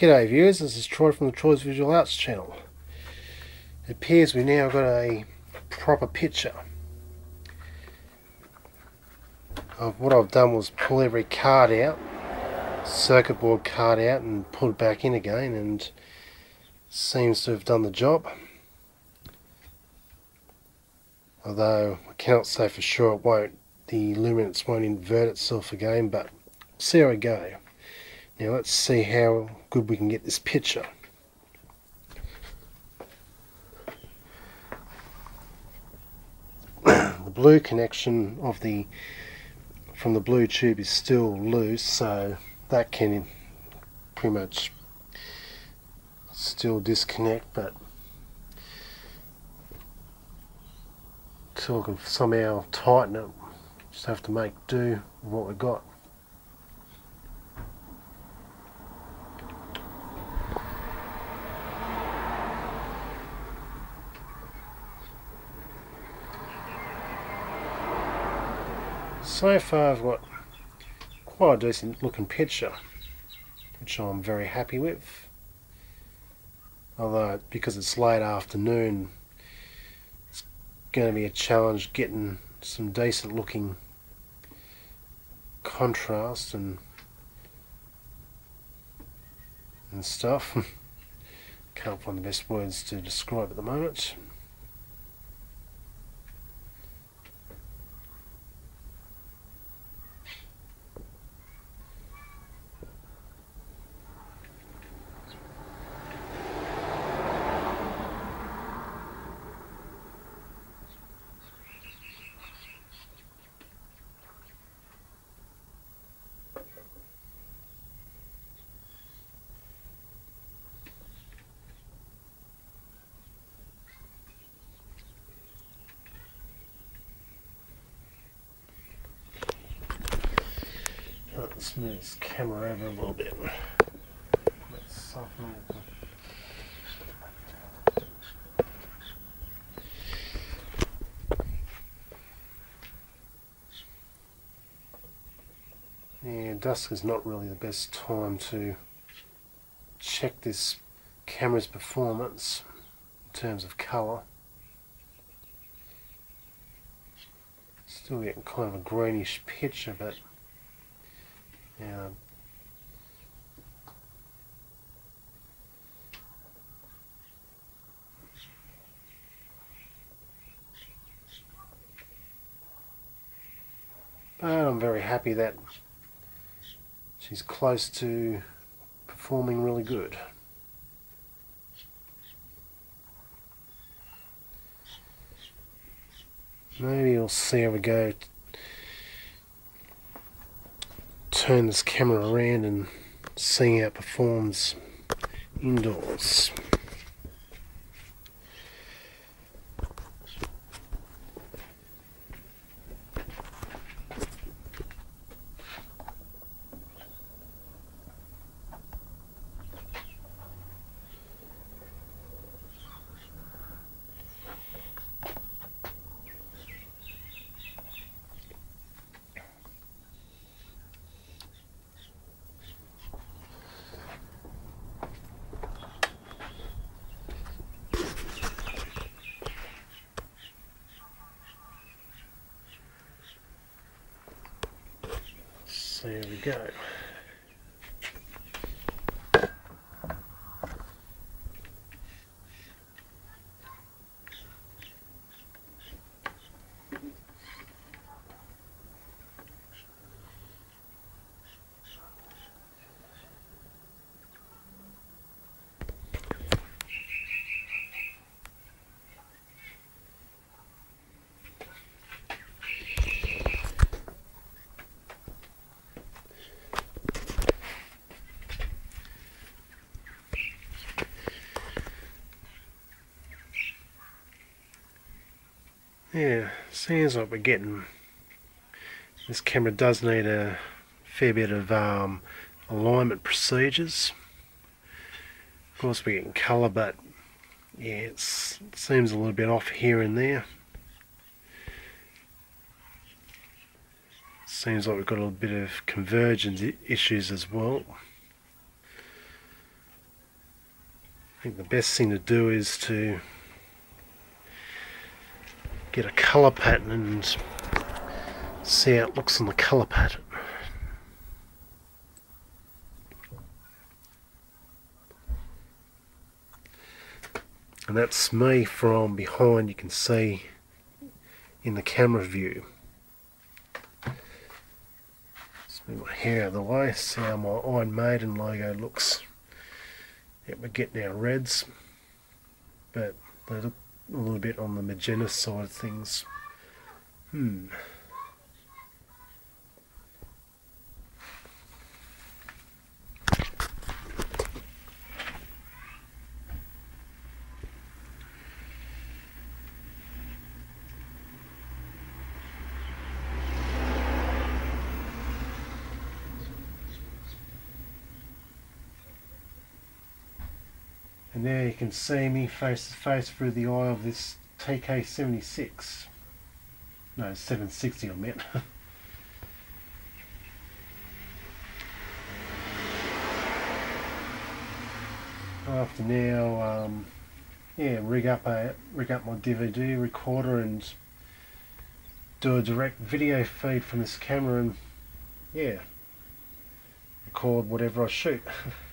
G'day viewers, this is Troy from the Troy's Visual Arts channel. It appears we now got a proper picture. What I've done was pull every card out, circuit board card out and put it back in again and seems to have done the job. Although I cannot say for sure it won't, the luminance won't invert itself again but see how we go. Now let's see how good we can get this picture. the blue connection of the from the blue tube is still loose so that can pretty much still disconnect but so we can somehow tighten it just have to make do with what we've got so far I've got quite a decent looking picture which I'm very happy with although because it's late afternoon it's going to be a challenge getting some decent looking contrast and and stuff. Can't find the best words to describe at the moment Let's move this camera over a little bit. Let's soften it. Yeah, dusk is not really the best time to check this camera's performance in terms of colour. Still getting kind of a greenish picture, but yeah. But I'm very happy that she's close to performing really good. Maybe we'll see how we go turn this camera around and see how it performs indoors. So here we go. Yeah, seems like we're getting this camera does need a fair bit of um, alignment procedures. Of course we're getting colour but yeah it seems a little bit off here and there. Seems like we've got a little bit of convergence issues as well. I think the best thing to do is to get a colour pattern and see how it looks on the colour pattern. And that's me from behind, you can see in the camera view. Let's move my hair out of the way, see how my Iron Maiden logo looks. Yeah, we're getting our reds, but they look a little bit on the magenta side of things. Hmm. And there you can see me face to face through the eye of this TK76. No, 760 I meant. After now, um, yeah, rig up a rig up my DVD recorder and do a direct video feed from this camera and yeah, record whatever I shoot.